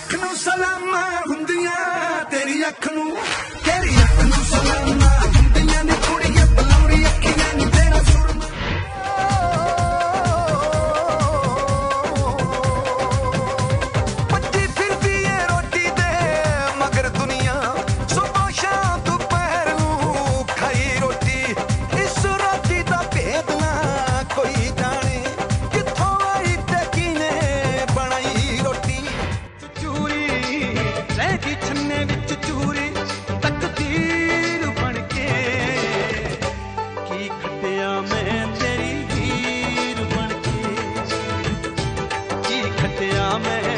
ਅੱਖ ਨੂੰ ਸਲਾਮਾਂ ਹੁੰਦੀਆਂ ਤੇਰੀ ਅੱਖ ਨੂੰ मैं